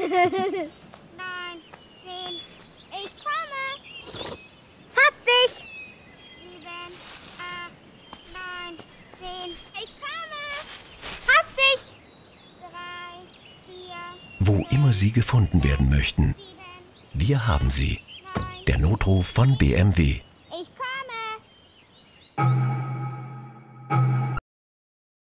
Nein, zehn. Ich komme. Hab dich. Sieben, acht, neun, zehn. Ich komme. Hab dich. Drei, vier, Wo immer Sie gefunden werden möchten, sieben, wir haben Sie. neun. Der Notruf von BMW.